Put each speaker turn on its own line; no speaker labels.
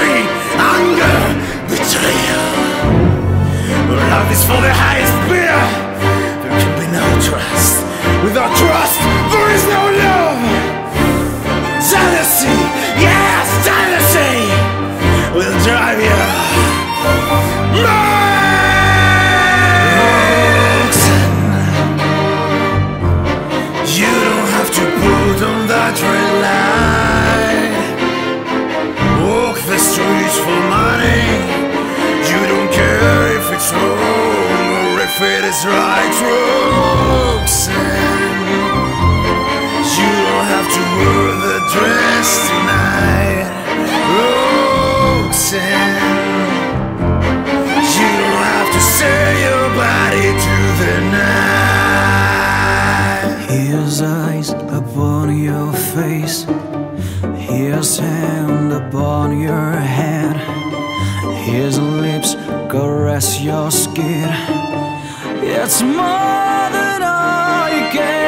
jealousy, anger, betrayal. Love is for the highest money. You don't care if it's wrong or if it is right, Roxanne. You don't have to wear the dress tonight, Roxanne. You don't have to sell your body to the night.
His eyes upon your face, His hand upon your head, His lips caress your skin. It's more than I can